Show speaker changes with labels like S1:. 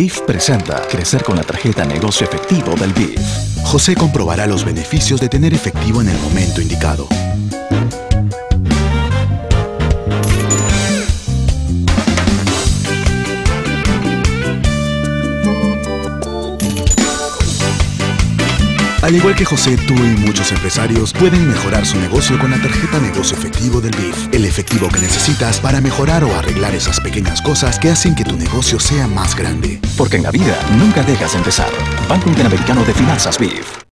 S1: BIF presenta Crecer con la tarjeta Negocio Efectivo del BIF.
S2: José comprobará los beneficios de tener efectivo en el momento indicado. Al igual que José, tú y muchos empresarios pueden mejorar su negocio con la tarjeta Negocio Efectivo del BIF. El efectivo que necesitas para mejorar o arreglar esas pequeñas cosas que hacen que tu negocio sea más grande.
S1: Porque en la vida nunca dejas de empezar. Banco Interamericano de Finanzas BIF.